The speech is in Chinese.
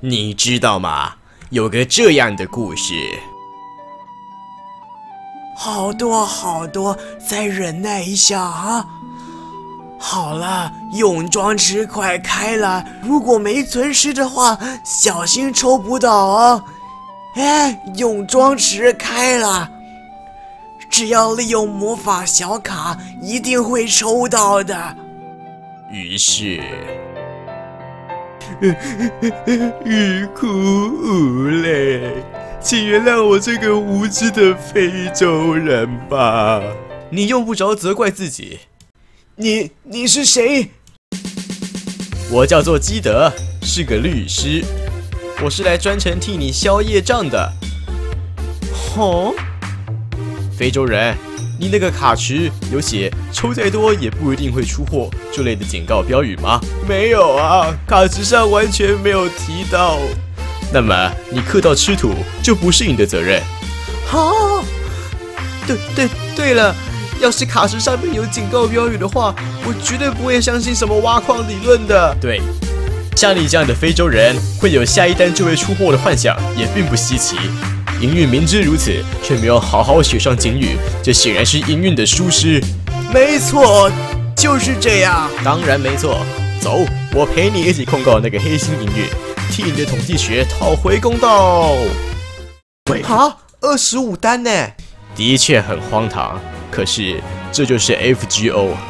你知道吗？有个这样的故事。好多好多，再忍耐一下啊！好了，泳装池快开了，如果没存尸的话，小心抽不到啊！哎，泳装池开了，只要利用魔法小卡，一定会抽到的。于是，欲哭无泪。请原谅我这个无知的非洲人吧。你用不着责怪自己。你你是谁？我叫做基德，是个律师。我是来专程替你消业障的。吼！非洲人，你那个卡池有写“抽再多也不一定会出货”这类的警告标语吗？没有啊，卡池上完全没有提到。那么你刻到吃土就不是你的责任。好，对对对了，要是卡池上面有警告标语的话，我绝对不会相信什么挖矿理论的。对，像你这样的非洲人会有下一单就会出货的幻想，也并不稀奇。营运明知如此，却没有好好写上警语，这显然是营运的疏失。没错，就是这样。当然没错。走，我陪你一起控告那个黑心营运。替你的统计学讨回公道。啊，二十五单呢？的确很荒唐，可是这就是 FGO。